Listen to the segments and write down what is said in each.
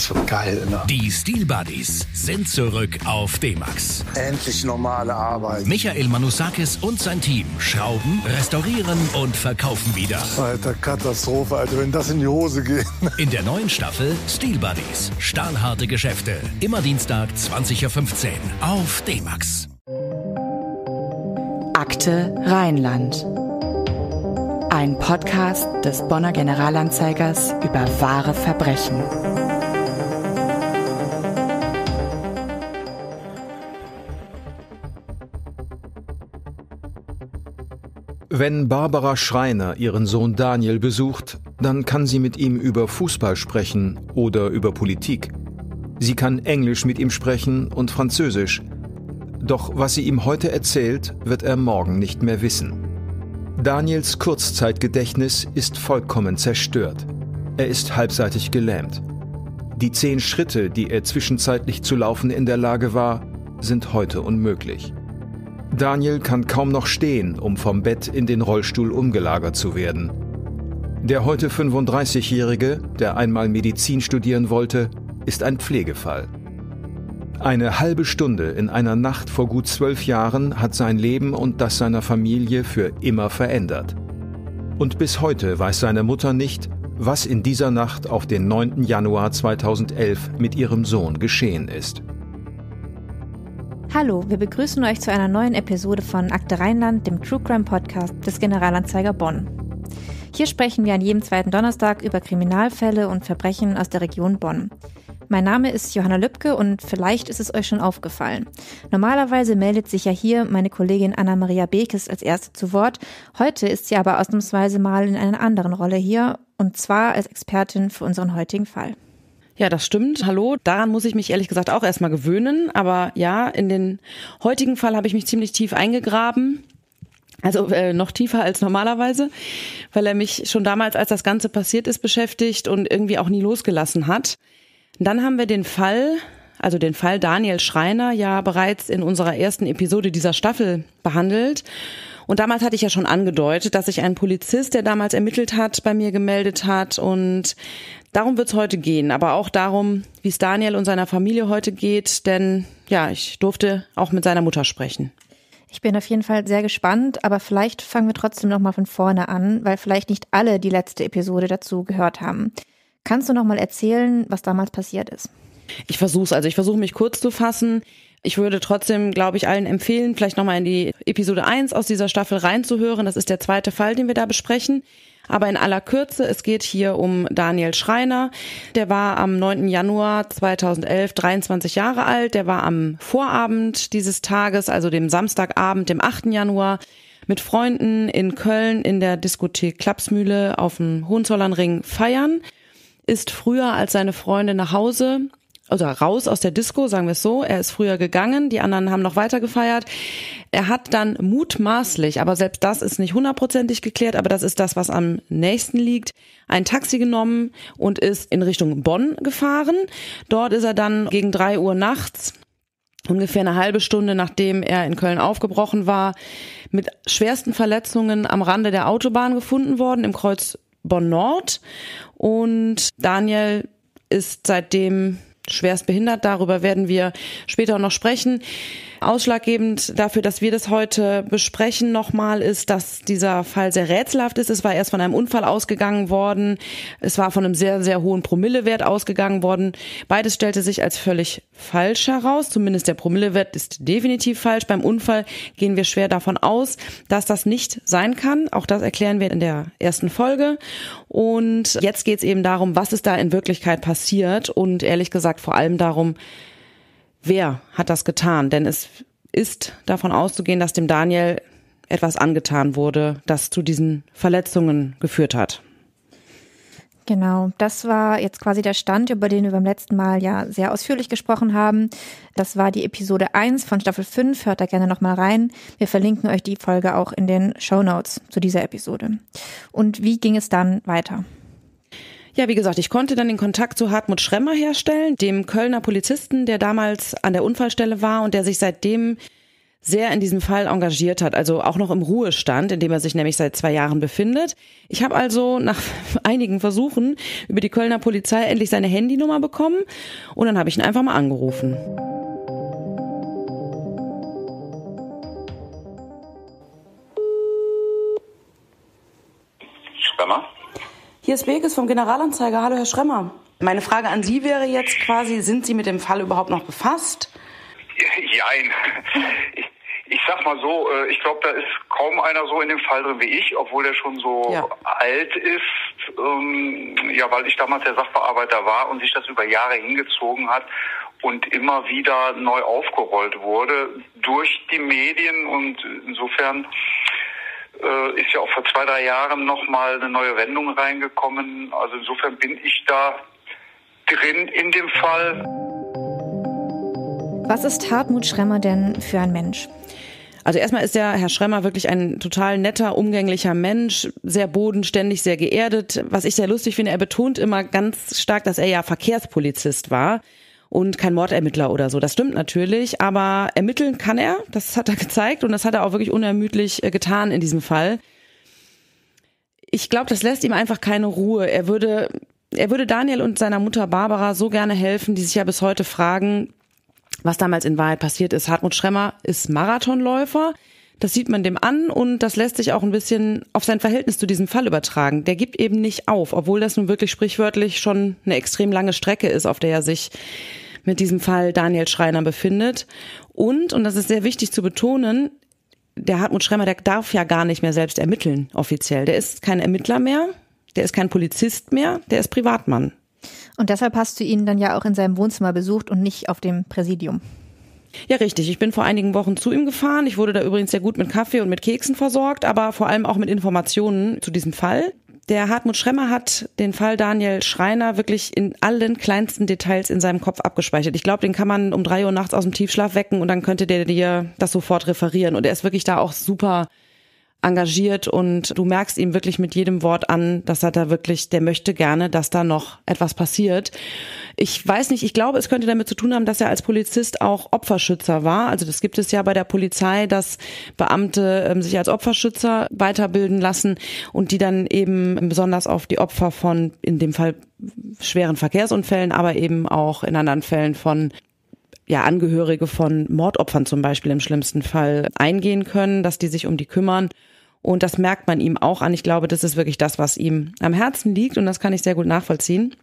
das wird geil. Ne? Die Steel Buddies sind zurück auf D-Max. Endlich normale Arbeit. Michael Manusakis und sein Team schrauben, restaurieren und verkaufen wieder. Alter, Katastrophe, Alter, wenn das in die Hose geht. In der neuen Staffel Steel Buddies. Stahlharte Geschäfte. Immer Dienstag 20.15 Uhr auf D-Max. Akte Rheinland. Ein Podcast des Bonner Generalanzeigers über wahre Verbrechen. Wenn Barbara Schreiner ihren Sohn Daniel besucht, dann kann sie mit ihm über Fußball sprechen oder über Politik. Sie kann Englisch mit ihm sprechen und Französisch. Doch was sie ihm heute erzählt, wird er morgen nicht mehr wissen. Daniels Kurzzeitgedächtnis ist vollkommen zerstört. Er ist halbseitig gelähmt. Die zehn Schritte, die er zwischenzeitlich zu laufen in der Lage war, sind heute unmöglich. Daniel kann kaum noch stehen, um vom Bett in den Rollstuhl umgelagert zu werden. Der heute 35-Jährige, der einmal Medizin studieren wollte, ist ein Pflegefall. Eine halbe Stunde in einer Nacht vor gut zwölf Jahren hat sein Leben und das seiner Familie für immer verändert. Und bis heute weiß seine Mutter nicht, was in dieser Nacht auf den 9. Januar 2011 mit ihrem Sohn geschehen ist. Hallo, wir begrüßen euch zu einer neuen Episode von Akte Rheinland, dem True Crime Podcast des Generalanzeiger Bonn. Hier sprechen wir an jedem zweiten Donnerstag über Kriminalfälle und Verbrechen aus der Region Bonn. Mein Name ist Johanna Lübke und vielleicht ist es euch schon aufgefallen. Normalerweise meldet sich ja hier meine Kollegin Anna-Maria Bekes als erste zu Wort. Heute ist sie aber ausnahmsweise mal in einer anderen Rolle hier und zwar als Expertin für unseren heutigen Fall. Ja, das stimmt. Hallo. Daran muss ich mich ehrlich gesagt auch erstmal gewöhnen. Aber ja, in den heutigen Fall habe ich mich ziemlich tief eingegraben. Also äh, noch tiefer als normalerweise, weil er mich schon damals, als das Ganze passiert ist, beschäftigt und irgendwie auch nie losgelassen hat. Dann haben wir den Fall, also den Fall Daniel Schreiner, ja bereits in unserer ersten Episode dieser Staffel behandelt. Und damals hatte ich ja schon angedeutet, dass sich ein Polizist, der damals ermittelt hat, bei mir gemeldet hat. Und darum wird es heute gehen, aber auch darum, wie es Daniel und seiner Familie heute geht. Denn ja, ich durfte auch mit seiner Mutter sprechen. Ich bin auf jeden Fall sehr gespannt, aber vielleicht fangen wir trotzdem noch mal von vorne an, weil vielleicht nicht alle die letzte Episode dazu gehört haben. Kannst du noch mal erzählen, was damals passiert ist? Ich versuche also ich versuche mich kurz zu fassen. Ich würde trotzdem, glaube ich, allen empfehlen, vielleicht nochmal in die Episode 1 aus dieser Staffel reinzuhören. Das ist der zweite Fall, den wir da besprechen. Aber in aller Kürze, es geht hier um Daniel Schreiner. Der war am 9. Januar 2011 23 Jahre alt. Der war am Vorabend dieses Tages, also dem Samstagabend, dem 8. Januar, mit Freunden in Köln in der Diskothek Klapsmühle auf dem Hohenzollernring feiern. Ist früher als seine Freunde nach Hause oder raus aus der Disco, sagen wir es so. Er ist früher gegangen, die anderen haben noch weiter gefeiert. Er hat dann mutmaßlich, aber selbst das ist nicht hundertprozentig geklärt, aber das ist das, was am nächsten liegt, ein Taxi genommen und ist in Richtung Bonn gefahren. Dort ist er dann gegen drei Uhr nachts ungefähr eine halbe Stunde nachdem er in Köln aufgebrochen war, mit schwersten Verletzungen am Rande der Autobahn gefunden worden, im Kreuz Bonn Nord. Und Daniel ist seitdem schwerst behindert. Darüber werden wir später noch sprechen. Ausschlaggebend dafür, dass wir das heute besprechen nochmal, ist, dass dieser Fall sehr rätselhaft ist. Es war erst von einem Unfall ausgegangen worden. Es war von einem sehr, sehr hohen Promillewert ausgegangen worden. Beides stellte sich als völlig falsch heraus. Zumindest der Promillewert ist definitiv falsch. Beim Unfall gehen wir schwer davon aus, dass das nicht sein kann. Auch das erklären wir in der ersten Folge. Und jetzt geht es eben darum, was ist da in Wirklichkeit passiert und ehrlich gesagt vor allem darum, wer hat das getan? Denn es ist davon auszugehen, dass dem Daniel etwas angetan wurde, das zu diesen Verletzungen geführt hat. Genau, das war jetzt quasi der Stand, über den wir beim letzten Mal ja sehr ausführlich gesprochen haben. Das war die Episode 1 von Staffel 5. Hört da gerne nochmal rein. Wir verlinken euch die Folge auch in den Show Notes zu dieser Episode. Und wie ging es dann weiter? Ja, wie gesagt, ich konnte dann den Kontakt zu Hartmut Schremmer herstellen, dem Kölner Polizisten, der damals an der Unfallstelle war und der sich seitdem sehr in diesem Fall engagiert hat, also auch noch im Ruhestand, in dem er sich nämlich seit zwei Jahren befindet. Ich habe also nach einigen Versuchen über die Kölner Polizei endlich seine Handynummer bekommen und dann habe ich ihn einfach mal angerufen. Schremmer? Hier ist Beges vom Generalanzeiger. Hallo, Herr Schremmer. Meine Frage an Sie wäre jetzt quasi, sind Sie mit dem Fall überhaupt noch befasst? Jein. Ich, ich sag mal so, äh, ich glaube, da ist kaum einer so in dem Fall drin wie ich, obwohl er schon so Ja. alt ist. Ähm, ja, weil ich damals der Sachbearbeiter war und sich das über Jahre hingezogen hat und immer wieder neu aufgerollt wurde durch die Medien und insofern äh, ist ja auch vor zwei, drei Jahren nochmal eine neue Wendung reingekommen. Also insofern bin ich da drin in dem Fall. Was ist Hartmut Schremmer denn für ein Mensch? Also erstmal ist der Herr Schremmer wirklich ein total netter, umgänglicher Mensch, sehr bodenständig, sehr geerdet. Was ich sehr lustig finde, er betont immer ganz stark, dass er ja Verkehrspolizist war und kein Mordermittler oder so. Das stimmt natürlich, aber ermitteln kann er, das hat er gezeigt und das hat er auch wirklich unermüdlich äh, getan in diesem Fall. Ich glaube, das lässt ihm einfach keine Ruhe. Er würde, er würde Daniel und seiner Mutter Barbara so gerne helfen, die sich ja bis heute fragen, was damals in Wahrheit passiert ist. Hartmut Schremmer ist Marathonläufer. Das sieht man dem an und das lässt sich auch ein bisschen auf sein Verhältnis zu diesem Fall übertragen. Der gibt eben nicht auf, obwohl das nun wirklich sprichwörtlich schon eine extrem lange Strecke ist, auf der er sich mit diesem Fall Daniel Schreiner befindet. Und, und das ist sehr wichtig zu betonen, der Hartmut Schremmer, der darf ja gar nicht mehr selbst ermitteln, offiziell. Der ist kein Ermittler mehr, der ist kein Polizist mehr, der ist Privatmann. Und deshalb hast du ihn dann ja auch in seinem Wohnzimmer besucht und nicht auf dem Präsidium. Ja, richtig. Ich bin vor einigen Wochen zu ihm gefahren. Ich wurde da übrigens sehr gut mit Kaffee und mit Keksen versorgt, aber vor allem auch mit Informationen zu diesem Fall. Der Hartmut Schremmer hat den Fall Daniel Schreiner wirklich in allen kleinsten Details in seinem Kopf abgespeichert. Ich glaube, den kann man um drei Uhr nachts aus dem Tiefschlaf wecken und dann könnte der dir das sofort referieren. Und er ist wirklich da auch super engagiert und du merkst ihm wirklich mit jedem Wort an, dass er da wirklich, der möchte gerne, dass da noch etwas passiert. Ich weiß nicht, ich glaube, es könnte damit zu tun haben, dass er als Polizist auch Opferschützer war. Also das gibt es ja bei der Polizei, dass Beamte ähm, sich als Opferschützer weiterbilden lassen und die dann eben besonders auf die Opfer von, in dem Fall schweren Verkehrsunfällen, aber eben auch in anderen Fällen von ja, Angehörige von Mordopfern zum Beispiel im schlimmsten Fall eingehen können, dass die sich um die kümmern. Und das merkt man ihm auch an. Ich glaube, das ist wirklich das, was ihm am Herzen liegt und das kann ich sehr gut nachvollziehen.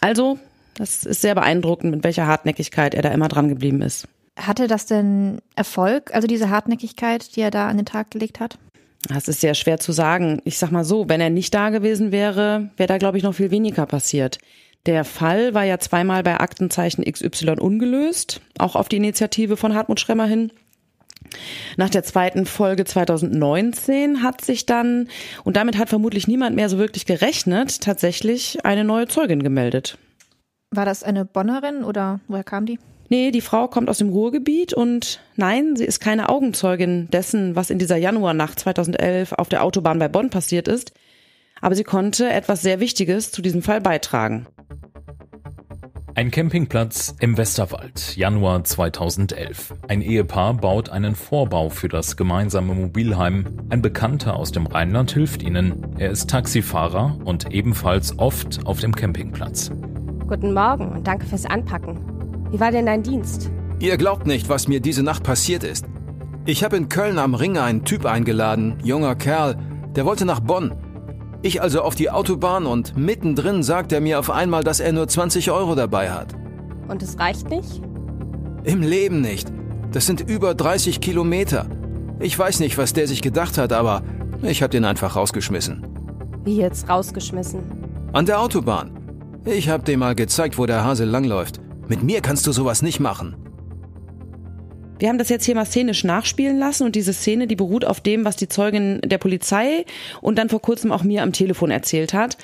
Also, das ist sehr beeindruckend, mit welcher Hartnäckigkeit er da immer dran geblieben ist. Hatte das denn Erfolg, also diese Hartnäckigkeit, die er da an den Tag gelegt hat? Das ist sehr schwer zu sagen. Ich sag mal so, wenn er nicht da gewesen wäre, wäre da, glaube ich, noch viel weniger passiert. Der Fall war ja zweimal bei Aktenzeichen XY ungelöst, auch auf die Initiative von Hartmut Schremmer hin. Nach der zweiten Folge 2019 hat sich dann, und damit hat vermutlich niemand mehr so wirklich gerechnet, tatsächlich eine neue Zeugin gemeldet. War das eine Bonnerin oder woher kam die? Nee, die Frau kommt aus dem Ruhrgebiet und nein, sie ist keine Augenzeugin dessen, was in dieser Januarnacht 2011 auf der Autobahn bei Bonn passiert ist. Aber sie konnte etwas sehr Wichtiges zu diesem Fall beitragen. Ein Campingplatz im Westerwald, Januar 2011. Ein Ehepaar baut einen Vorbau für das gemeinsame Mobilheim. Ein Bekannter aus dem Rheinland hilft ihnen. Er ist Taxifahrer und ebenfalls oft auf dem Campingplatz. Guten Morgen und danke fürs Anpacken. Wie war denn dein Dienst? Ihr glaubt nicht, was mir diese Nacht passiert ist. Ich habe in Köln am Ring einen Typ eingeladen, junger Kerl, der wollte nach Bonn. Ich also auf die Autobahn und mittendrin sagt er mir auf einmal, dass er nur 20 Euro dabei hat. Und es reicht nicht? Im Leben nicht. Das sind über 30 Kilometer. Ich weiß nicht, was der sich gedacht hat, aber ich habe den einfach rausgeschmissen. Wie jetzt rausgeschmissen? An der Autobahn. Ich hab dem mal gezeigt, wo der Hase langläuft. Mit mir kannst du sowas nicht machen. Wir haben das jetzt hier mal szenisch nachspielen lassen und diese Szene, die beruht auf dem, was die Zeugin der Polizei und dann vor kurzem auch mir am Telefon erzählt hat.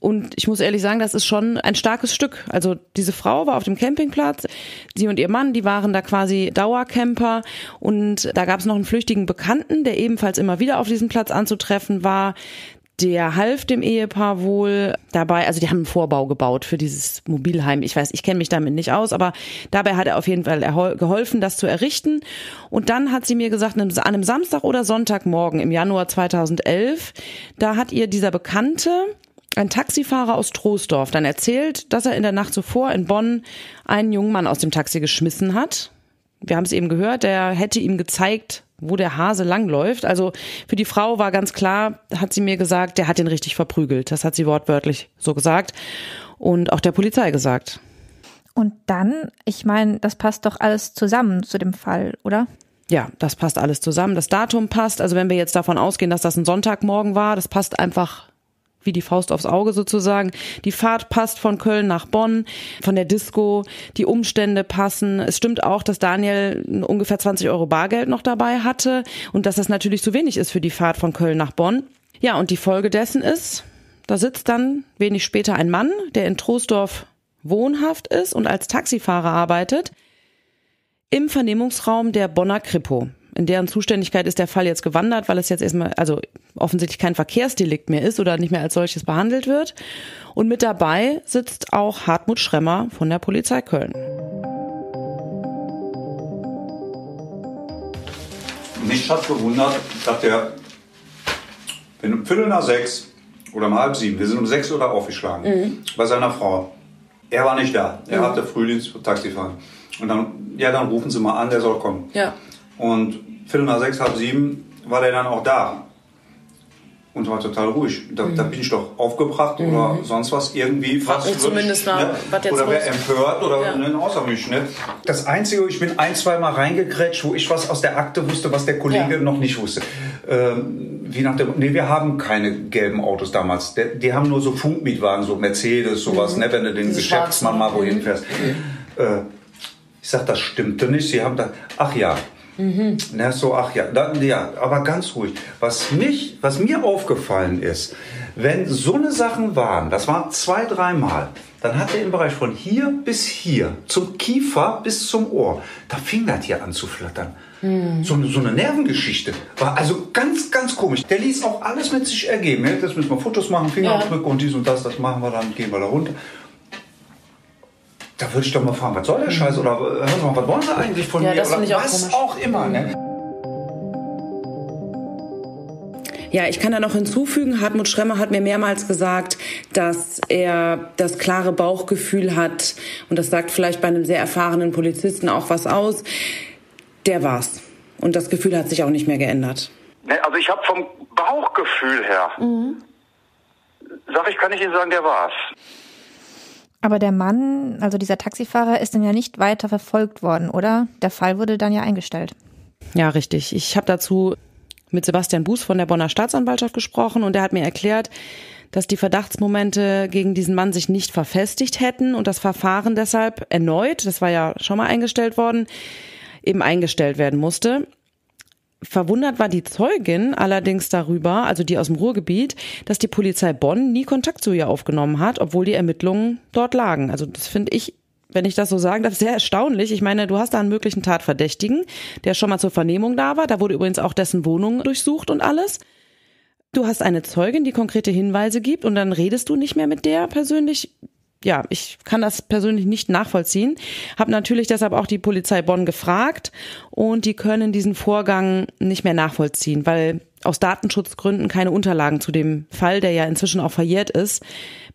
Und ich muss ehrlich sagen, das ist schon ein starkes Stück. Also diese Frau war auf dem Campingplatz, sie und ihr Mann, die waren da quasi Dauercamper und da gab es noch einen flüchtigen Bekannten, der ebenfalls immer wieder auf diesem Platz anzutreffen war. Der half dem Ehepaar wohl dabei, also die haben einen Vorbau gebaut für dieses Mobilheim. Ich weiß, ich kenne mich damit nicht aus, aber dabei hat er auf jeden Fall geholfen, das zu errichten. Und dann hat sie mir gesagt, an einem Samstag oder Sonntagmorgen im Januar 2011, da hat ihr dieser Bekannte, ein Taxifahrer aus Troisdorf, dann erzählt, dass er in der Nacht zuvor in Bonn einen jungen Mann aus dem Taxi geschmissen hat. Wir haben es eben gehört, der hätte ihm gezeigt, wo der Hase langläuft. Also für die Frau war ganz klar, hat sie mir gesagt, der hat ihn richtig verprügelt. Das hat sie wortwörtlich so gesagt und auch der Polizei gesagt. Und dann, ich meine, das passt doch alles zusammen zu dem Fall, oder? Ja, das passt alles zusammen. Das Datum passt. Also wenn wir jetzt davon ausgehen, dass das ein Sonntagmorgen war, das passt einfach wie die Faust aufs Auge sozusagen. Die Fahrt passt von Köln nach Bonn, von der Disco, die Umstände passen. Es stimmt auch, dass Daniel ungefähr 20 Euro Bargeld noch dabei hatte und dass das natürlich zu wenig ist für die Fahrt von Köln nach Bonn. Ja, und die Folge dessen ist, da sitzt dann wenig später ein Mann, der in Troisdorf wohnhaft ist und als Taxifahrer arbeitet, im Vernehmungsraum der Bonner Kripo in deren Zuständigkeit ist der Fall jetzt gewandert, weil es jetzt erstmal, also offensichtlich kein Verkehrsdelikt mehr ist oder nicht mehr als solches behandelt wird. Und mit dabei sitzt auch Hartmut Schremmer von der Polizei Köln. Mich hat gewundert, dass der, wenn um Viertel nach sechs oder um halb sieben, wir sind um sechs Uhr da aufgeschlagen, mhm. bei seiner Frau. Er war nicht da. Er mhm. hatte Frühdienst Taxifahren. Und dann, ja, dann rufen Sie mal an, der soll kommen. Ja. Und Viertel nach sechs, halb sieben war der dann auch da. Und war total ruhig. Da, mhm. da bin ich doch aufgebracht mhm. oder sonst was irgendwie. Frag mich zumindest mal, ne? was jetzt Oder wer empört oder ja. ne, außer mich. Ne? Das Einzige, ich bin ein, zwei Mal reingegrätscht, wo ich was aus der Akte wusste, was der Kollege ja. noch nicht wusste. Ähm, wie nach dem, nee, wir haben keine gelben Autos damals. Die, die haben nur so Funkmietwagen, so Mercedes, sowas, mhm. ne, wenn du den Geschäftsmann mal wohin fährst. Mhm. Äh, ich sag, das stimmte nicht. Sie haben da, ach ja, Mhm. Na, so, ach ja, dann, ja, aber ganz ruhig. Was mich, was mir aufgefallen ist, wenn so eine Sachen waren, das waren zwei, dreimal, dann hat er im Bereich von hier bis hier, zum Kiefer bis zum Ohr, da fing das hier an zu flattern. Mhm. So, eine, so eine Nervengeschichte. War also ganz, ganz komisch. Der ließ auch alles mit sich ergeben. Jetzt müssen wir Fotos machen, Fingerabdrücke ja. und dies und das, das machen wir dann, gehen wir da runter. Da würde ich doch mal fragen, was soll der Scheiß? Oder hören Sie mal, was wollen Sie eigentlich von ja, mir? Das Oder ich auch was komisch. auch immer. Ne? Ja, ich kann da noch hinzufügen, Hartmut Schremmer hat mir mehrmals gesagt, dass er das klare Bauchgefühl hat, und das sagt vielleicht bei einem sehr erfahrenen Polizisten auch was aus, der war's. Und das Gefühl hat sich auch nicht mehr geändert. Also ich habe vom Bauchgefühl her, mhm. sag ich, kann ich Ihnen sagen, der war's. Aber der Mann, also dieser Taxifahrer, ist dann ja nicht weiter verfolgt worden, oder? Der Fall wurde dann ja eingestellt. Ja, richtig. Ich habe dazu mit Sebastian Buß von der Bonner Staatsanwaltschaft gesprochen und er hat mir erklärt, dass die Verdachtsmomente gegen diesen Mann sich nicht verfestigt hätten und das Verfahren deshalb erneut, das war ja schon mal eingestellt worden, eben eingestellt werden musste. Verwundert war die Zeugin allerdings darüber, also die aus dem Ruhrgebiet, dass die Polizei Bonn nie Kontakt zu ihr aufgenommen hat, obwohl die Ermittlungen dort lagen. Also das finde ich wenn ich das so sagen darf, sehr erstaunlich. Ich meine, du hast da einen möglichen Tatverdächtigen, der schon mal zur Vernehmung da war. Da wurde übrigens auch dessen Wohnung durchsucht und alles. Du hast eine Zeugin, die konkrete Hinweise gibt und dann redest du nicht mehr mit der persönlich ja, ich kann das persönlich nicht nachvollziehen. Habe natürlich deshalb auch die Polizei Bonn gefragt und die können diesen Vorgang nicht mehr nachvollziehen, weil aus Datenschutzgründen keine Unterlagen zu dem Fall, der ja inzwischen auch verjährt ist,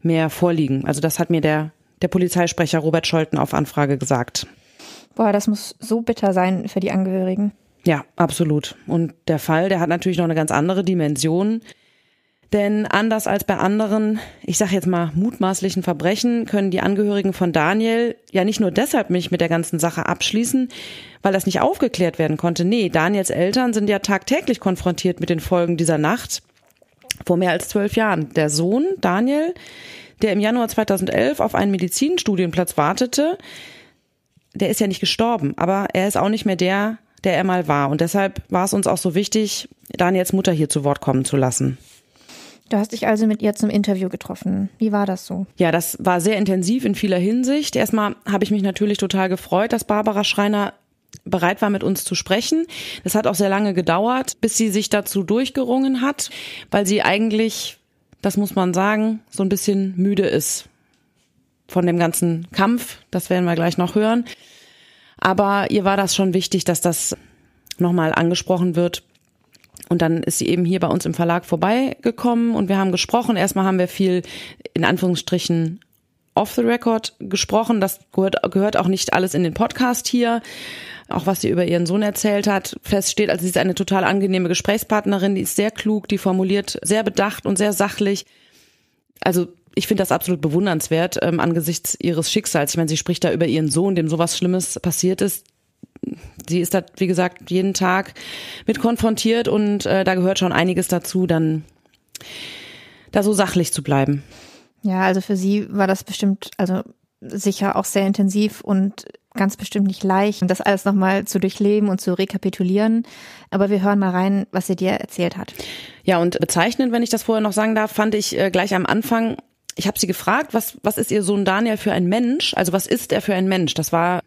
mehr vorliegen. Also das hat mir der, der Polizeisprecher Robert Scholten auf Anfrage gesagt. Boah, das muss so bitter sein für die Angehörigen. Ja, absolut. Und der Fall, der hat natürlich noch eine ganz andere Dimension. Denn anders als bei anderen, ich sage jetzt mal mutmaßlichen Verbrechen, können die Angehörigen von Daniel ja nicht nur deshalb mich mit der ganzen Sache abschließen, weil das nicht aufgeklärt werden konnte. Nee, Daniels Eltern sind ja tagtäglich konfrontiert mit den Folgen dieser Nacht vor mehr als zwölf Jahren. Der Sohn, Daniel, der im Januar 2011 auf einen Medizinstudienplatz wartete, der ist ja nicht gestorben, aber er ist auch nicht mehr der, der er mal war. Und deshalb war es uns auch so wichtig, Daniels Mutter hier zu Wort kommen zu lassen. Du hast dich also mit ihr zum Interview getroffen. Wie war das so? Ja, das war sehr intensiv in vieler Hinsicht. Erstmal habe ich mich natürlich total gefreut, dass Barbara Schreiner bereit war, mit uns zu sprechen. Das hat auch sehr lange gedauert, bis sie sich dazu durchgerungen hat, weil sie eigentlich das muss man sagen, so ein bisschen müde ist von dem ganzen Kampf. Das werden wir gleich noch hören. Aber ihr war das schon wichtig, dass das nochmal angesprochen wird. Und dann ist sie eben hier bei uns im Verlag vorbeigekommen und wir haben gesprochen. Erstmal haben wir viel in Anführungsstrichen off the record gesprochen. Das gehört, gehört auch nicht alles in den Podcast hier. Auch was sie über ihren Sohn erzählt hat, feststeht, also sie ist eine total angenehme Gesprächspartnerin, die ist sehr klug, die formuliert sehr bedacht und sehr sachlich. Also ich finde das absolut bewundernswert ähm, angesichts ihres Schicksals. Ich meine, sie spricht da über ihren Sohn, dem sowas Schlimmes passiert ist. Sie ist da, wie gesagt, jeden Tag mit konfrontiert und äh, da gehört schon einiges dazu, dann da so sachlich zu bleiben. Ja, also für sie war das bestimmt, also sicher auch sehr intensiv und ganz bestimmt nicht leicht, das alles nochmal zu durchleben und zu rekapitulieren. Aber wir hören mal rein, was sie dir erzählt hat. Ja, und bezeichnend, wenn ich das vorher noch sagen darf, fand ich äh, gleich am Anfang, ich habe sie gefragt, was, was ist ihr Sohn Daniel für ein Mensch? Also was ist er für ein Mensch? Das war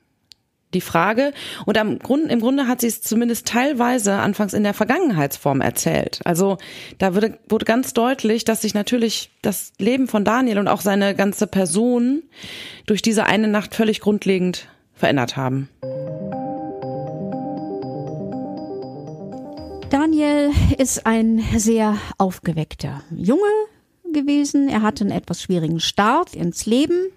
die Frage. Und am Grund, im Grunde hat sie es zumindest teilweise anfangs in der Vergangenheitsform erzählt. Also da wurde, wurde ganz deutlich, dass sich natürlich das Leben von Daniel und auch seine ganze Person durch diese eine Nacht völlig grundlegend verändert haben. Daniel ist ein sehr aufgeweckter Junge gewesen. Er hatte einen etwas schwierigen Start ins Leben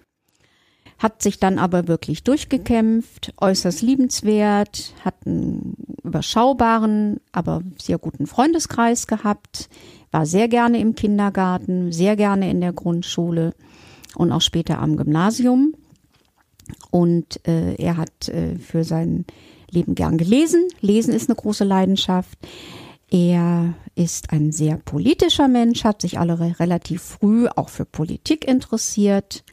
hat sich dann aber wirklich durchgekämpft, äußerst liebenswert, hat einen überschaubaren, aber sehr guten Freundeskreis gehabt, war sehr gerne im Kindergarten, sehr gerne in der Grundschule und auch später am Gymnasium. Und äh, er hat äh, für sein Leben gern gelesen. Lesen ist eine große Leidenschaft. Er ist ein sehr politischer Mensch, hat sich alle relativ früh auch für Politik interessiert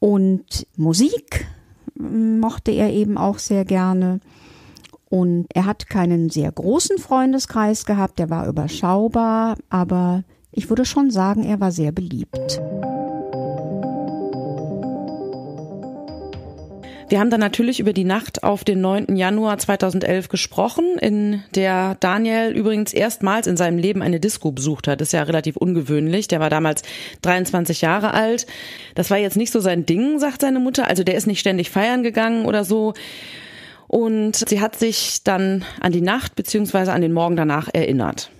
und Musik mochte er eben auch sehr gerne. Und er hat keinen sehr großen Freundeskreis gehabt, der war überschaubar, aber ich würde schon sagen, er war sehr beliebt. Wir haben dann natürlich über die Nacht auf den 9. Januar 2011 gesprochen, in der Daniel übrigens erstmals in seinem Leben eine Disco besucht hat. Das ist ja relativ ungewöhnlich. Der war damals 23 Jahre alt. Das war jetzt nicht so sein Ding, sagt seine Mutter. Also der ist nicht ständig feiern gegangen oder so. Und sie hat sich dann an die Nacht beziehungsweise an den Morgen danach erinnert.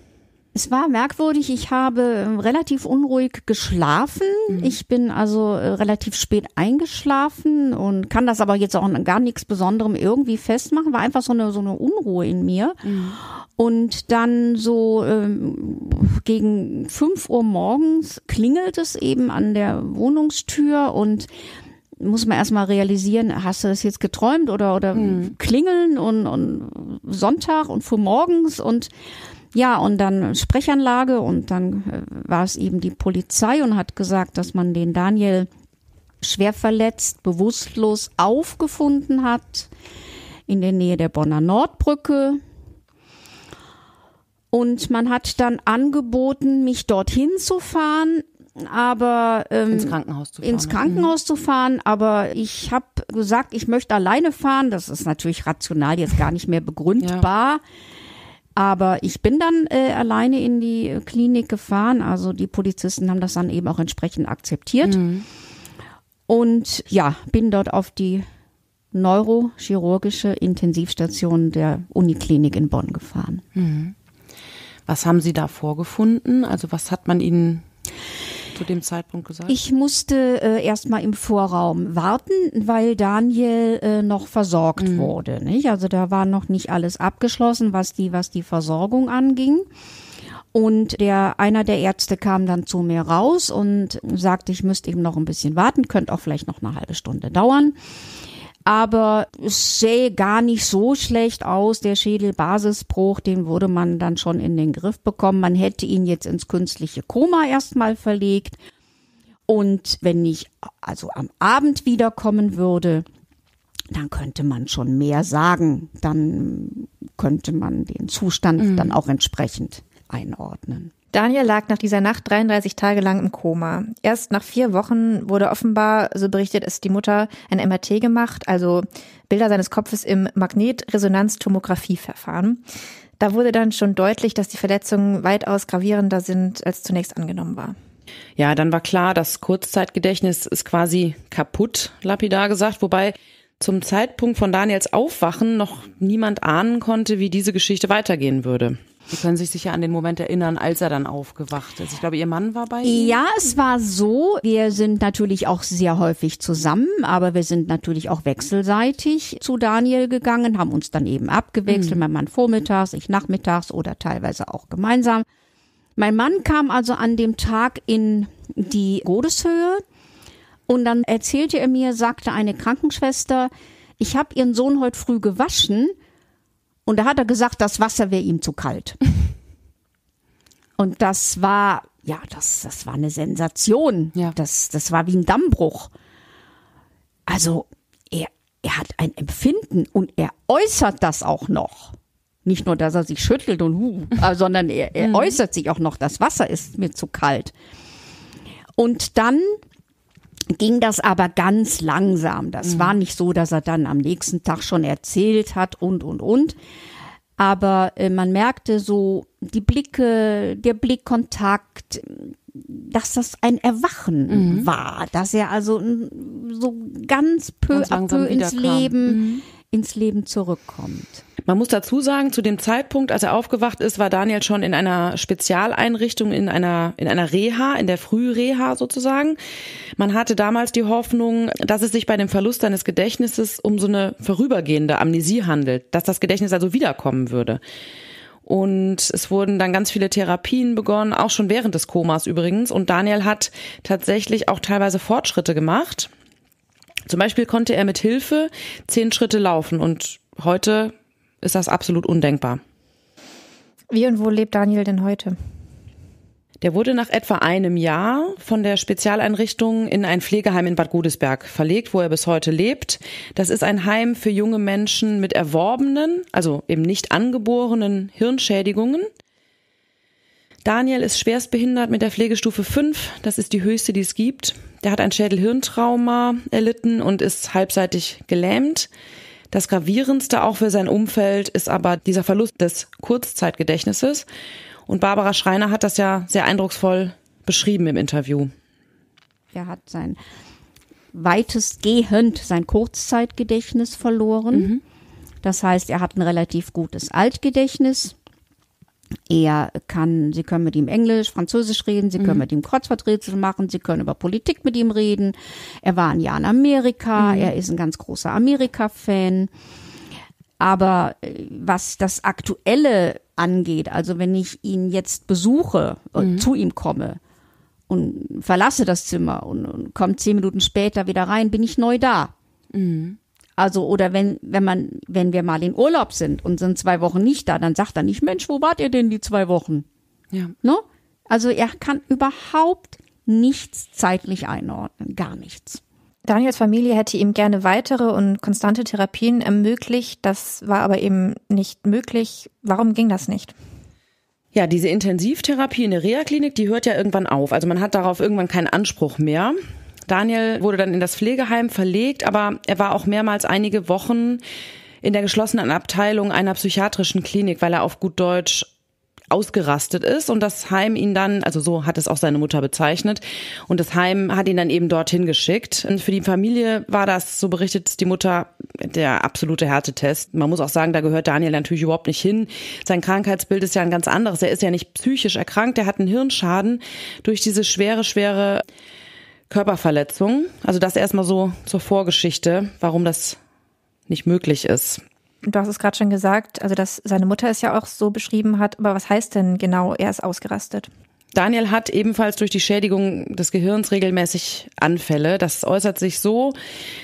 Es war merkwürdig. Ich habe ähm, relativ unruhig geschlafen. Mhm. Ich bin also äh, relativ spät eingeschlafen und kann das aber jetzt auch gar nichts Besonderem irgendwie festmachen. War einfach so eine, so eine Unruhe in mir. Mhm. Und dann so ähm, gegen fünf Uhr morgens klingelt es eben an der Wohnungstür und muss man erstmal realisieren, hast du das jetzt geträumt oder, oder mhm. klingeln und, und Sonntag und früh morgens und ja, und dann Sprechanlage und dann äh, war es eben die Polizei und hat gesagt, dass man den Daniel schwer verletzt, bewusstlos aufgefunden hat in der Nähe der Bonner Nordbrücke. Und man hat dann angeboten, mich dorthin zu fahren, aber ähm, ins Krankenhaus zu fahren. Ins Krankenhaus zu fahren, aber ich habe gesagt, ich möchte alleine fahren. Das ist natürlich rational jetzt gar nicht mehr begründbar. Ja. Aber ich bin dann äh, alleine in die Klinik gefahren. Also die Polizisten haben das dann eben auch entsprechend akzeptiert. Mhm. Und ja, bin dort auf die neurochirurgische Intensivstation der Uniklinik in Bonn gefahren. Mhm. Was haben Sie da vorgefunden? Also was hat man Ihnen zu dem Zeitpunkt gesagt? Ich musste äh, erstmal im Vorraum warten, weil Daniel äh, noch versorgt mhm. wurde. Nicht? Also da war noch nicht alles abgeschlossen, was die, was die Versorgung anging. Und der, einer der Ärzte kam dann zu mir raus und sagte, ich müsste eben noch ein bisschen warten, könnte auch vielleicht noch eine halbe Stunde dauern aber es sähe gar nicht so schlecht aus. Der Schädelbasisbruch, den würde man dann schon in den Griff bekommen. Man hätte ihn jetzt ins künstliche Koma erstmal verlegt. Und wenn ich also am Abend wiederkommen würde, dann könnte man schon mehr sagen. Dann könnte man den Zustand mhm. dann auch entsprechend einordnen. Daniel lag nach dieser Nacht 33 Tage lang im Koma. Erst nach vier Wochen wurde offenbar, so berichtet es die Mutter, ein MRT gemacht, also Bilder seines Kopfes im Magnetresonanztomographieverfahren. Da wurde dann schon deutlich, dass die Verletzungen weitaus gravierender sind, als zunächst angenommen war. Ja, dann war klar, das Kurzzeitgedächtnis ist quasi kaputt, lapidar gesagt, wobei zum Zeitpunkt von Daniels Aufwachen noch niemand ahnen konnte, wie diese Geschichte weitergehen würde. Sie können sich sicher an den Moment erinnern, als er dann aufgewacht ist. Ich glaube, Ihr Mann war bei ihm. Ja, es war so. Wir sind natürlich auch sehr häufig zusammen, aber wir sind natürlich auch wechselseitig zu Daniel gegangen, haben uns dann eben abgewechselt. Mhm. Mein Mann vormittags, ich nachmittags oder teilweise auch gemeinsam. Mein Mann kam also an dem Tag in die Godeshöhe und dann erzählte er mir, sagte eine Krankenschwester, ich habe Ihren Sohn heute früh gewaschen und da hat er gesagt, das Wasser wäre ihm zu kalt. Und das war, ja, das, das war eine Sensation. Ja. Das, das war wie ein Dammbruch. Also, er, er hat ein Empfinden und er äußert das auch noch. Nicht nur, dass er sich schüttelt und hu, äh, sondern er, er mhm. äußert sich auch noch, das Wasser ist mir zu kalt. Und dann ging das aber ganz langsam. Das mhm. war nicht so, dass er dann am nächsten Tag schon erzählt hat und, und, und. Aber äh, man merkte so die Blicke, der Blickkontakt, dass das ein Erwachen mhm. war, dass er also so ganz peu à peu ins Leben, mhm. ins Leben zurückkommt. Man muss dazu sagen, zu dem Zeitpunkt, als er aufgewacht ist, war Daniel schon in einer Spezialeinrichtung, in einer, in einer Reha, in der Frühreha sozusagen. Man hatte damals die Hoffnung, dass es sich bei dem Verlust seines Gedächtnisses um so eine vorübergehende Amnesie handelt, dass das Gedächtnis also wiederkommen würde. Und es wurden dann ganz viele Therapien begonnen, auch schon während des Komas übrigens. Und Daniel hat tatsächlich auch teilweise Fortschritte gemacht. Zum Beispiel konnte er mit Hilfe zehn Schritte laufen und heute ist das absolut undenkbar. Wie und wo lebt Daniel denn heute? Der wurde nach etwa einem Jahr von der Spezialeinrichtung in ein Pflegeheim in Bad Godesberg verlegt, wo er bis heute lebt. Das ist ein Heim für junge Menschen mit erworbenen, also eben nicht angeborenen Hirnschädigungen. Daniel ist schwerstbehindert mit der Pflegestufe 5. Das ist die höchste, die es gibt. Der hat ein Schädelhirntrauma erlitten und ist halbseitig gelähmt. Das gravierendste auch für sein Umfeld ist aber dieser Verlust des Kurzzeitgedächtnisses. Und Barbara Schreiner hat das ja sehr eindrucksvoll beschrieben im Interview. Er hat sein weitestgehend sein Kurzzeitgedächtnis verloren. Mhm. Das heißt, er hat ein relativ gutes Altgedächtnis. Er kann, Sie können mit ihm Englisch, Französisch reden, Sie können mhm. mit ihm Kreuzworträtsel machen, Sie können über Politik mit ihm reden. Er war ein Jahr in Amerika, mhm. er ist ein ganz großer Amerika-Fan. Aber äh, was das Aktuelle angeht, also wenn ich ihn jetzt besuche, äh, mhm. zu ihm komme und verlasse das Zimmer und, und komme zehn Minuten später wieder rein, bin ich neu da. Mhm. Also, oder wenn, wenn man, wenn wir mal in Urlaub sind und sind zwei Wochen nicht da, dann sagt er nicht, Mensch, wo wart ihr denn die zwei Wochen? Ja. Ne? Also er kann überhaupt nichts zeitlich einordnen, gar nichts. Daniels Familie hätte ihm gerne weitere und konstante Therapien ermöglicht. Das war aber eben nicht möglich. Warum ging das nicht? Ja, diese Intensivtherapie in der Reha-Klinik, die hört ja irgendwann auf. Also man hat darauf irgendwann keinen Anspruch mehr. Daniel wurde dann in das Pflegeheim verlegt, aber er war auch mehrmals einige Wochen in der geschlossenen Abteilung einer psychiatrischen Klinik, weil er auf gut Deutsch ausgerastet ist und das Heim ihn dann, also so hat es auch seine Mutter bezeichnet, und das Heim hat ihn dann eben dorthin geschickt. Und für die Familie war das, so berichtet die Mutter, der absolute Härtetest. Man muss auch sagen, da gehört Daniel natürlich überhaupt nicht hin. Sein Krankheitsbild ist ja ein ganz anderes. Er ist ja nicht psychisch erkrankt, er hat einen Hirnschaden durch diese schwere, schwere Körperverletzung. Also das erstmal so zur Vorgeschichte, warum das nicht möglich ist. Du hast es gerade schon gesagt, also dass seine Mutter es ja auch so beschrieben hat, aber was heißt denn genau, er ist ausgerastet? Daniel hat ebenfalls durch die Schädigung des Gehirns regelmäßig Anfälle. Das äußert sich so,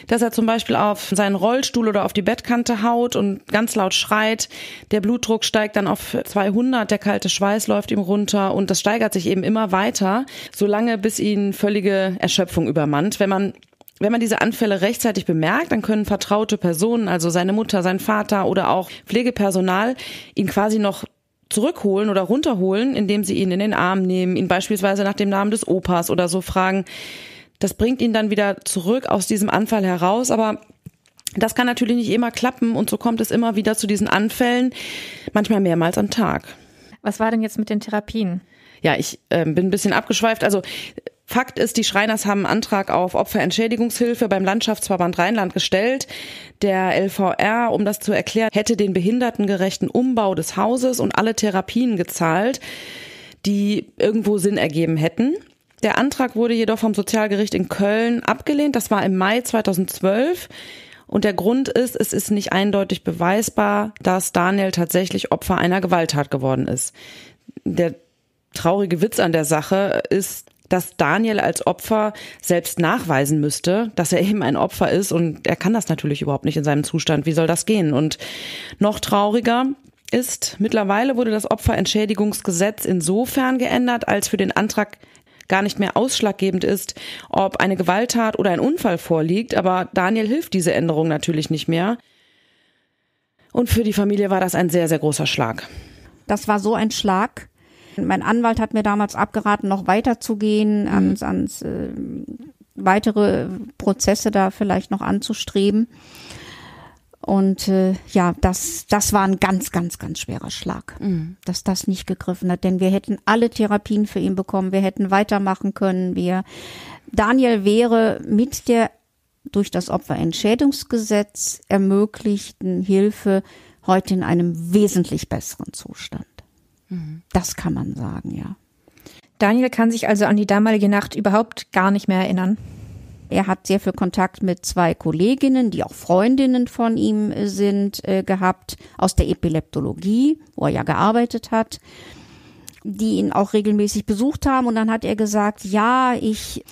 dass er zum Beispiel auf seinen Rollstuhl oder auf die Bettkante haut und ganz laut schreit. Der Blutdruck steigt dann auf 200, der kalte Schweiß läuft ihm runter und das steigert sich eben immer weiter, solange bis ihn völlige Erschöpfung übermannt. Wenn man wenn man diese Anfälle rechtzeitig bemerkt, dann können vertraute Personen, also seine Mutter, sein Vater oder auch Pflegepersonal, ihn quasi noch zurückholen oder runterholen, indem sie ihn in den Arm nehmen, ihn beispielsweise nach dem Namen des Opas oder so fragen. Das bringt ihn dann wieder zurück aus diesem Anfall heraus, aber Das kann natürlich nicht immer klappen und so kommt es immer wieder zu diesen Anfällen, manchmal mehrmals am Tag. Was war denn jetzt mit den Therapien? Ja, ich äh, bin ein bisschen abgeschweift. Also Fakt ist, die Schreiners haben einen Antrag auf Opferentschädigungshilfe beim Landschaftsverband Rheinland gestellt. Der LVR, um das zu erklären, hätte den behindertengerechten Umbau des Hauses und alle Therapien gezahlt, die irgendwo Sinn ergeben hätten. Der Antrag wurde jedoch vom Sozialgericht in Köln abgelehnt. Das war im Mai 2012. Und der Grund ist, es ist nicht eindeutig beweisbar, dass Daniel tatsächlich Opfer einer Gewalttat geworden ist. Der traurige Witz an der Sache ist, dass Daniel als Opfer selbst nachweisen müsste, dass er eben ein Opfer ist und er kann das natürlich überhaupt nicht in seinem Zustand. Wie soll das gehen? Und noch trauriger ist, mittlerweile wurde das Opferentschädigungsgesetz insofern geändert, als für den Antrag gar nicht mehr ausschlaggebend ist, ob eine Gewalttat oder ein Unfall vorliegt. Aber Daniel hilft diese Änderung natürlich nicht mehr. Und für die Familie war das ein sehr, sehr großer Schlag. Das war so ein Schlag, mein Anwalt hat mir damals abgeraten, noch weiterzugehen, ans, ans äh, weitere Prozesse da vielleicht noch anzustreben. Und äh, ja, das, das war ein ganz, ganz, ganz schwerer Schlag, mhm. dass das nicht gegriffen hat. Denn wir hätten alle Therapien für ihn bekommen, wir hätten weitermachen können. Wir Daniel wäre mit der durch das Opferentschädigungsgesetz ermöglichten Hilfe heute in einem wesentlich besseren Zustand. Das kann man sagen, ja. Daniel kann sich also an die damalige Nacht überhaupt gar nicht mehr erinnern. Er hat sehr viel Kontakt mit zwei Kolleginnen, die auch Freundinnen von ihm sind, äh, gehabt, aus der Epileptologie, wo er ja gearbeitet hat, die ihn auch regelmäßig besucht haben. Und dann hat er gesagt, ja, ich,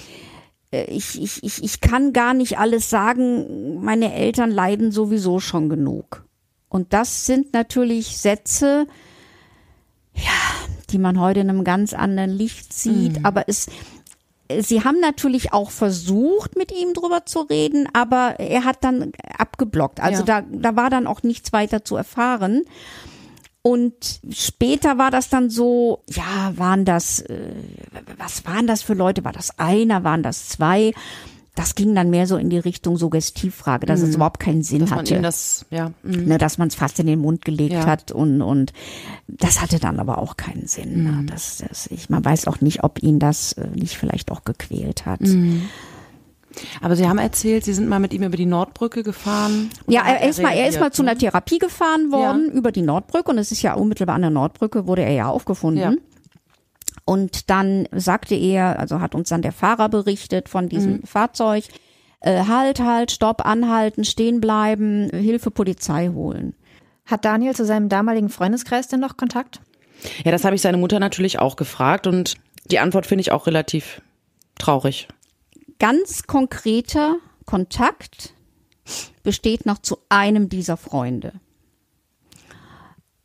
äh, ich, ich, ich, ich kann gar nicht alles sagen, meine Eltern leiden sowieso schon genug. Und das sind natürlich Sätze, ja, die man heute in einem ganz anderen Licht sieht. Mhm. Aber es, sie haben natürlich auch versucht, mit ihm drüber zu reden, aber er hat dann abgeblockt. Also ja. da, da war dann auch nichts weiter zu erfahren. Und später war das dann so, ja, waren das, äh, was waren das für Leute? War das einer? Waren das zwei? Das ging dann mehr so in die Richtung Suggestivfrage, dass mhm. es überhaupt keinen Sinn dass hatte. Man das, ja. Mhm. Ne, dass man es fast in den Mund gelegt ja. hat und, und das hatte dann aber auch keinen Sinn. Ne? Mhm. Das, das, ich, man weiß auch nicht, ob ihn das äh, nicht vielleicht auch gequält hat. Mhm. Aber Sie haben erzählt, Sie sind mal mit ihm über die Nordbrücke gefahren. Ja, er ist, mal, er ist mal zu einer ne? Therapie gefahren worden ja. über die Nordbrücke und es ist ja unmittelbar an der Nordbrücke, wurde er ja aufgefunden. Ja. Und dann sagte er, also hat uns dann der Fahrer berichtet von diesem mhm. Fahrzeug, äh, halt, halt, stopp, anhalten, stehen bleiben, Hilfe, Polizei holen. Hat Daniel zu seinem damaligen Freundeskreis denn noch Kontakt? Ja, das habe ich seine Mutter natürlich auch gefragt und die Antwort finde ich auch relativ traurig. Ganz konkreter Kontakt besteht noch zu einem dieser Freunde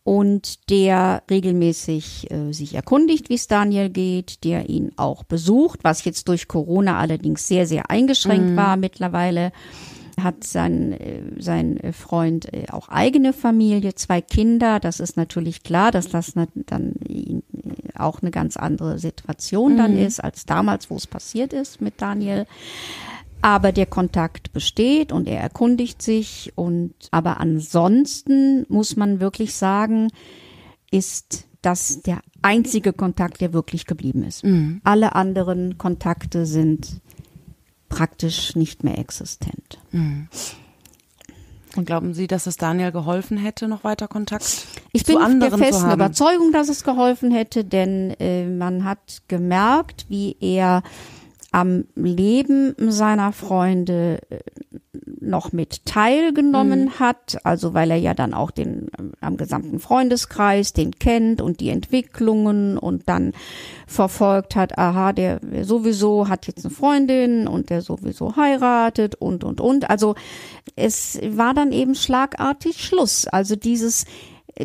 und der regelmäßig äh, sich erkundigt, wie es Daniel geht, der ihn auch besucht, was jetzt durch Corona allerdings sehr, sehr eingeschränkt mhm. war mittlerweile hat sein, äh, sein Freund äh, auch eigene Familie, zwei Kinder. Das ist natürlich klar, dass das dann äh, auch eine ganz andere Situation dann mhm. ist als damals, wo es passiert ist mit Daniel. Aber der Kontakt besteht und er erkundigt sich und aber ansonsten muss man wirklich sagen, ist das der einzige Kontakt, der wirklich geblieben ist. Mhm. Alle anderen Kontakte sind praktisch nicht mehr existent. Mhm. Und glauben Sie, dass es Daniel geholfen hätte, noch weiter Kontakt ich zu anderen zu haben? Ich bin der festen Überzeugung, dass es geholfen hätte, denn äh, man hat gemerkt, wie er am Leben seiner Freunde äh, noch mit teilgenommen mhm. hat, also weil er ja dann auch den am gesamten Freundeskreis den kennt und die Entwicklungen und dann verfolgt hat, aha, der sowieso hat jetzt eine Freundin und der sowieso heiratet und und und. Also es war dann eben schlagartig Schluss. Also dieses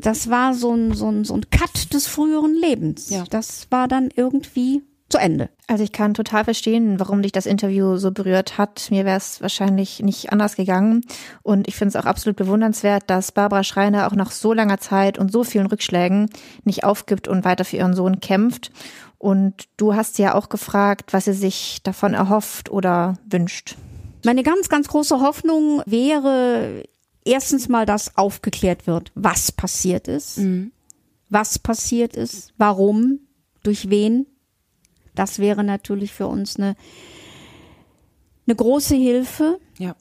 das war so ein, so ein, so ein Cut des früheren Lebens. Ja. Das war dann irgendwie zu Ende. Also ich kann total verstehen, warum dich das Interview so berührt hat. Mir wäre es wahrscheinlich nicht anders gegangen. Und ich finde es auch absolut bewundernswert, dass Barbara Schreiner auch nach so langer Zeit und so vielen Rückschlägen nicht aufgibt und weiter für ihren Sohn kämpft. Und du hast sie ja auch gefragt, was sie sich davon erhofft oder wünscht. Meine ganz, ganz große Hoffnung wäre erstens mal, dass aufgeklärt wird, was passiert ist, mhm. was passiert ist, warum, durch wen. Das wäre natürlich für uns eine, eine große Hilfe. Ja.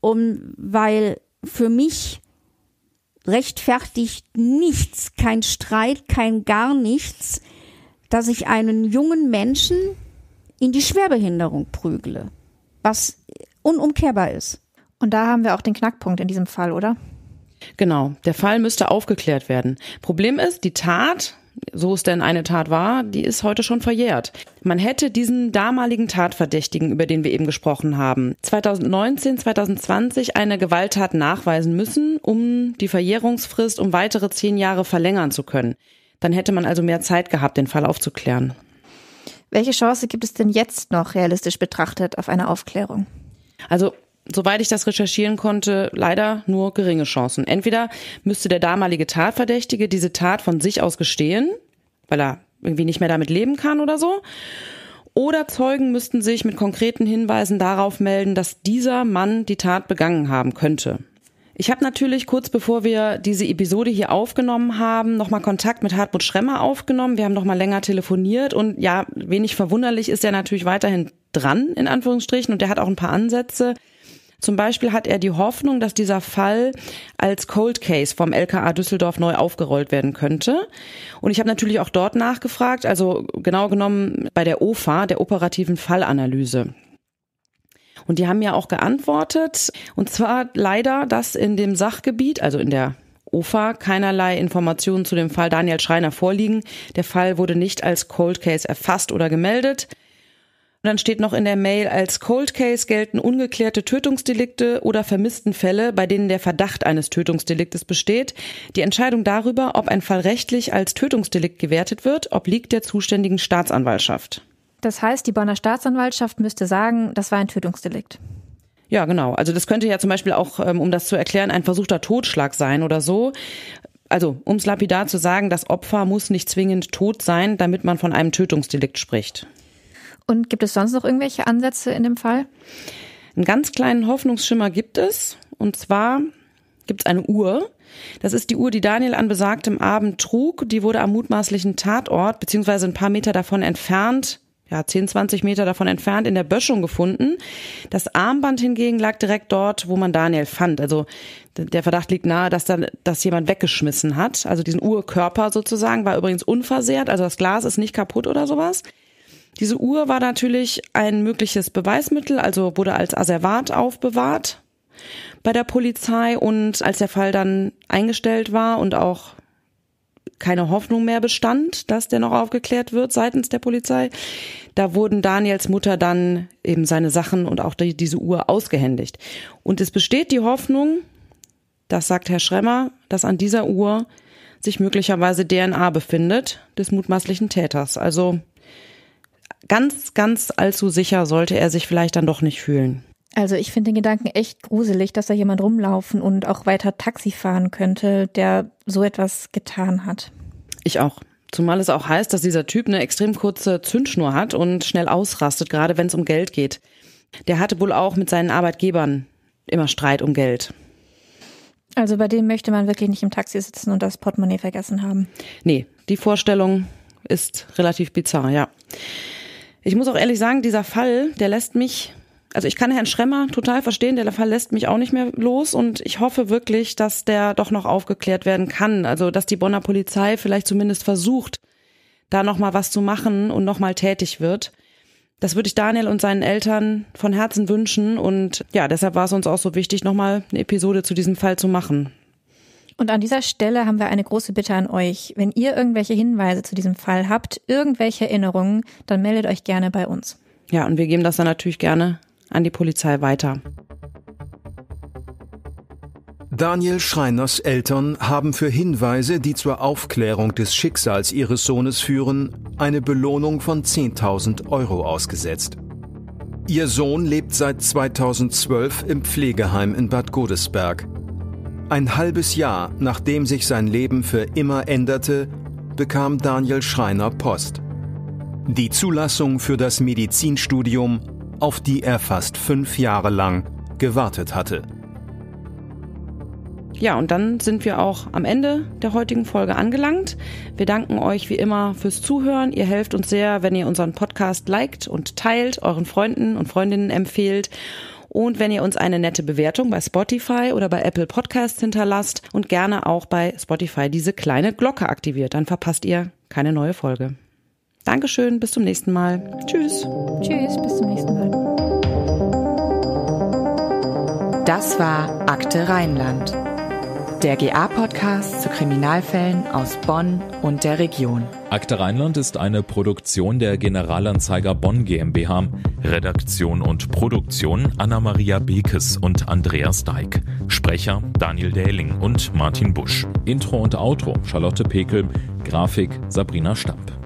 Um, weil für mich rechtfertigt nichts, kein Streit, kein gar nichts, dass ich einen jungen Menschen in die Schwerbehinderung prügle, was unumkehrbar ist. Und da haben wir auch den Knackpunkt in diesem Fall, oder? Genau, der Fall müsste aufgeklärt werden. Problem ist, die Tat, so es denn eine Tat war, die ist heute schon verjährt. Man hätte diesen damaligen Tatverdächtigen, über den wir eben gesprochen haben, 2019, 2020 eine Gewalttat nachweisen müssen, um die Verjährungsfrist um weitere zehn Jahre verlängern zu können. Dann hätte man also mehr Zeit gehabt, den Fall aufzuklären. Welche Chance gibt es denn jetzt noch realistisch betrachtet auf eine Aufklärung? Also soweit ich das recherchieren konnte, leider nur geringe Chancen. Entweder müsste der damalige Tatverdächtige diese Tat von sich aus gestehen, weil er irgendwie nicht mehr damit leben kann oder so. Oder Zeugen müssten sich mit konkreten Hinweisen darauf melden, dass dieser Mann die Tat begangen haben könnte. Ich habe natürlich kurz bevor wir diese Episode hier aufgenommen haben, nochmal Kontakt mit Hartmut Schremmer aufgenommen. Wir haben nochmal länger telefoniert und ja, wenig verwunderlich ist er natürlich weiterhin dran, in Anführungsstrichen, und der hat auch ein paar Ansätze. Zum Beispiel hat er die Hoffnung, dass dieser Fall als Cold Case vom LKA Düsseldorf neu aufgerollt werden könnte. Und ich habe natürlich auch dort nachgefragt, also genau genommen bei der OFA, der operativen Fallanalyse. Und die haben ja auch geantwortet, und zwar leider, dass in dem Sachgebiet, also in der OFA keinerlei Informationen zu dem Fall Daniel Schreiner vorliegen. Der Fall wurde nicht als Cold Case erfasst oder gemeldet. Und dann steht noch in der Mail, als Cold Case gelten ungeklärte Tötungsdelikte oder vermissten Fälle, bei denen der Verdacht eines Tötungsdeliktes besteht. Die Entscheidung darüber, ob ein Fall rechtlich als Tötungsdelikt gewertet wird, obliegt der zuständigen Staatsanwaltschaft. Das heißt, die Bonner Staatsanwaltschaft müsste sagen, das war ein Tötungsdelikt. Ja, genau. Also das könnte ja zum Beispiel auch, ähm, um das zu erklären, ein versuchter Totschlag sein oder so. Also, um es lapidar zu sagen, das Opfer muss nicht zwingend tot sein, damit man von einem Tötungsdelikt spricht. Und gibt es sonst noch irgendwelche Ansätze in dem Fall? Einen ganz kleinen Hoffnungsschimmer gibt es. Und zwar gibt es eine Uhr. Das ist die Uhr, die Daniel an besagtem Abend trug. Die wurde am mutmaßlichen Tatort, beziehungsweise ein paar Meter davon entfernt, ja, 10, 20 Meter davon entfernt in der Böschung gefunden. Das Armband hingegen lag direkt dort, wo man Daniel fand. Also der Verdacht liegt nahe, dass da das jemand weggeschmissen hat. Also diesen Uhrkörper sozusagen war übrigens unversehrt. Also das Glas ist nicht kaputt oder sowas. Diese Uhr war natürlich ein mögliches Beweismittel, also wurde als Asservat aufbewahrt bei der Polizei und als der Fall dann eingestellt war und auch keine Hoffnung mehr bestand, dass der noch aufgeklärt wird seitens der Polizei, da wurden Daniels Mutter dann eben seine Sachen und auch die, diese Uhr ausgehändigt. Und es besteht die Hoffnung, das sagt Herr Schremmer, dass an dieser Uhr sich möglicherweise DNA befindet des mutmaßlichen Täters. Also ganz, ganz allzu sicher sollte er sich vielleicht dann doch nicht fühlen. Also ich finde den Gedanken echt gruselig, dass da jemand rumlaufen und auch weiter Taxi fahren könnte, der so etwas getan hat. Ich auch. Zumal es auch heißt, dass dieser Typ eine extrem kurze Zündschnur hat und schnell ausrastet, gerade wenn es um Geld geht. Der hatte wohl auch mit seinen Arbeitgebern immer Streit um Geld. Also bei dem möchte man wirklich nicht im Taxi sitzen und das Portemonnaie vergessen haben. Nee, die Vorstellung ist relativ bizarr, ja. Ich muss auch ehrlich sagen, dieser Fall, der lässt mich, also ich kann Herrn Schremmer total verstehen, der Fall lässt mich auch nicht mehr los und ich hoffe wirklich, dass der doch noch aufgeklärt werden kann. Also, dass die Bonner Polizei vielleicht zumindest versucht, da nochmal was zu machen und nochmal tätig wird. Das würde ich Daniel und seinen Eltern von Herzen wünschen und ja, deshalb war es uns auch so wichtig, nochmal eine Episode zu diesem Fall zu machen. Und an dieser Stelle haben wir eine große Bitte an euch. Wenn ihr irgendwelche Hinweise zu diesem Fall habt, irgendwelche Erinnerungen, dann meldet euch gerne bei uns. Ja, und wir geben das dann natürlich gerne an die Polizei weiter. Daniel Schreiners Eltern haben für Hinweise, die zur Aufklärung des Schicksals ihres Sohnes führen, eine Belohnung von 10.000 Euro ausgesetzt. Ihr Sohn lebt seit 2012 im Pflegeheim in Bad Godesberg. Ein halbes Jahr nachdem sich sein Leben für immer änderte, bekam Daniel Schreiner Post. Die Zulassung für das Medizinstudium auf die er fast fünf Jahre lang gewartet hatte. Ja, und dann sind wir auch am Ende der heutigen Folge angelangt. Wir danken euch wie immer fürs Zuhören. Ihr helft uns sehr, wenn ihr unseren Podcast liked und teilt, euren Freunden und Freundinnen empfehlt. Und wenn ihr uns eine nette Bewertung bei Spotify oder bei Apple Podcasts hinterlasst und gerne auch bei Spotify diese kleine Glocke aktiviert, dann verpasst ihr keine neue Folge. Dankeschön, bis zum nächsten Mal. Tschüss. Tschüss, bis zum nächsten Mal. Das war Akte Rheinland. Der GA-Podcast zu Kriminalfällen aus Bonn und der Region. Akte Rheinland ist eine Produktion der Generalanzeiger Bonn GmbH. Redaktion und Produktion Anna-Maria Bekes und Andreas Deik. Sprecher Daniel Dähling und Martin Busch. Intro und Outro Charlotte Pekel. Grafik Sabrina Stamp.